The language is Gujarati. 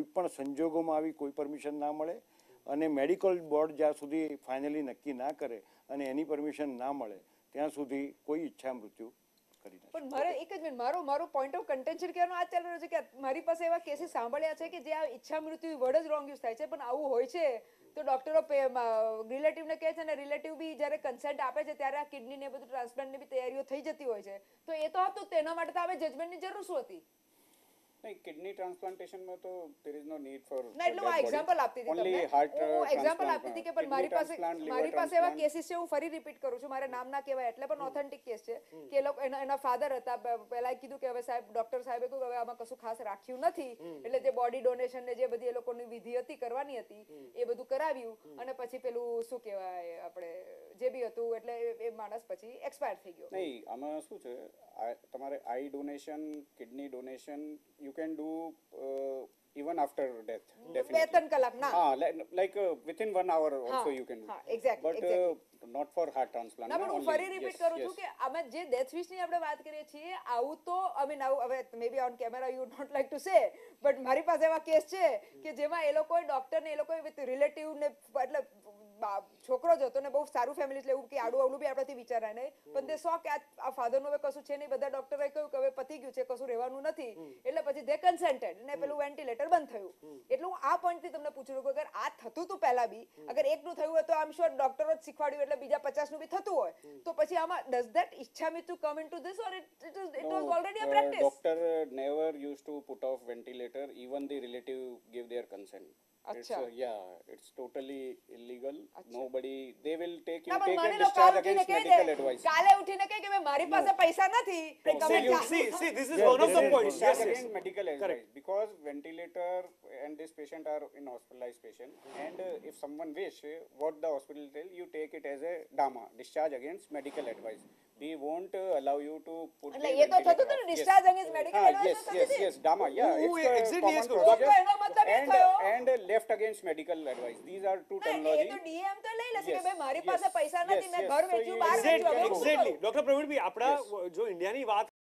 કોઈ પણ સંજોગોમાં આવી કોઈ પરમિશન ના મળે અને મેડિકલ બોર્ડ જ્યાં સુધી ફાઇનલી નક્કી ના કરે અને એની પરમિશન ના મળે ત્યાં સુધી કોઈ ઈચ્છા મૃત્યુ કરી પણ મારે એક જ મિનિટ મારો મારો પોઈન્ટ ઓફ કન્ટેન્શન કહેવાનો આ ચાલી રહ્યો છે કે મારી પાસે એવા કેસીસ સાંભળ્યા છે કે જે આ ઈચ્છા મૃત્યુ વર્ડ જ રોંગ યુઝ થાય છે પણ આવું હોય છે તો ડોક્ટરો રિલેટિવને કહે છે અને રિલેટિવ બી જ્યારે કન્સેન્ટ આપે છે ત્યારે આ કિડની ને બધું ટ્રાન્સપ્લાન્ટની બી તૈયારીઓ થઈ જતી હોય છે. તો એ તો હતું તેના માટે તો હવે જજમેન્ટની જરૂર શું હતી? નહીં કિડની ટ્રાન્સપ્લાન્ટેશનમાં તો there is no need for ના એટલે હું આ એક્ઝામ્પલ આપતી હતી તમને. heart હું- હું uh, એક્ઝામ્પલ આપતી હતી કે uh, પણ મારી પાસે મારી પાસે એવા કેસીસ છે હું ફરી રિપીટ કરું છું. મારે નામ ના કહેવાય એટલે પણ ઓથેન્ટિક કેસ છે કે એ લોકો એના ફાધર હતા. પહેલા કીધું કે હવે સાહેબ ડોક્ટર સાહેબે કહ્યું હવે આમાં કશું ખાસ રાખ્યું નથી. એટલે જે બોડી ડોનેશન ને જે બધી એ લોકોની વિધિ હતી કરવાની હતી એ બધું કરાવ્યું. અને પછી પેલું શું કહેવાય આપણે જે બી હતું એટલે એ- માણસ પછી એક્સપાયર થઈ ગયો. નહીં આમાં શું છે? તમારે eye donation kidney donation you can do even after death બે ત્રણ કલાક ના. હા like within one hour also you can હા, exact but not for heart transplant ના હું ફરી રિપીટ કરું છું કે અમે જે ડેથ વિશની આપણે વાત કરીએ છીએ આવું તો આઈ મીન આવું હવે maybe on camera you not like to say but મારી પાસે એવા કેસ છે કે જેમાં એ લોકોએ ડોક્ટર ને એ લોકોએ વિથ રિલેટિવ ને એટલે છોકરો જ હતો ને બહુ સારું ફેમિલી એટલે એવું કે આડું અવળું બી આપણાથી વિચારાય નહીં. પણ તે સો કે આ ફાધરનું હવે કશું છે નહીં. બધા ડોક્ટરે કહ્યું કે હવે પતી ગયું છે કશું રહેવાનું નથી. એટલે પછી દે કન્સેન્ટેડ ને પેલું વેન્ટિલેટર બંધ થયું. એટલે હું આ point થી તમને પૂછું કે અગર આ થતું હતું પહેલા બી અગર એકનું થયું હોય તો આમ શ્યોર ડોક્ટરો જ શીખવાડ્યું એટલે બીજા પચાસનું બી થતું હોય. તો પછી આમાં ડઝ ધેટ ઈચ્છા me to come into this or it it Was already a practice doctor uh, never used to put off ventilator even the relative give their consent it's અચ્છા. uh, yeah it's totally illegal nobody they will take you ના પણ take માની a લો કાલ discharge ઉઠીને against કહી medical દે advice કાલે ઉઠીને કહે કે ભાઈ મારી પાસે પૈસા નથી તો તમે See, you જા- see, see, this is Yeah, one of this the is points. one- Yes, discharge yes. against medical advice because ventilator and this patient are in hospitalized patient and uh, if someone wish uh, what the hospital tell you take it as a dama discharge against medical advice we won't uh, allow you to put એટલે એ તો થતું હતું ને off. Yes. discharge against medical Ah, advice yes તો yes થતી yes dama yeah હું- it's હું a exactly common yes કરું. procedure તો એનો મતલબ એ થયો. and uh, left against medical advice these are two ના, એ terminology તો ડીએમ તો લઈ લેશે કે ભાઈ મારી પાસે પૈસા નથી મેં. ઘર વેચ્યું બહાર વેચ્યું એક્ઝેક્ટલી? ડોક્ટર પ્રવીણભાઈ આપણા જો ઇન્ડિયાની વાત